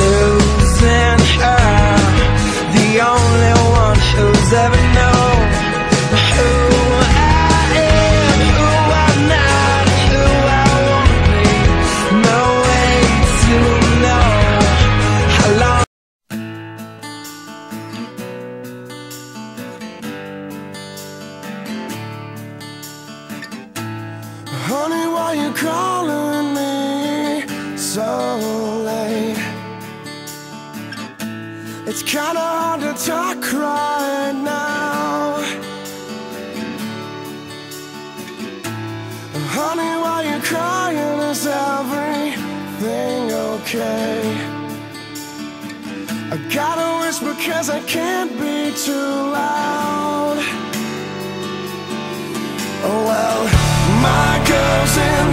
losing her. The only one who's ever known who I am, who I'm not, who I wanna be. No way to know how long. Honey, why you calling so late? It's kinda hard to talk right now. Honey, why you crying? Is everything okay? I gotta whisper cause I can't be too loud. Oh well, my girl's in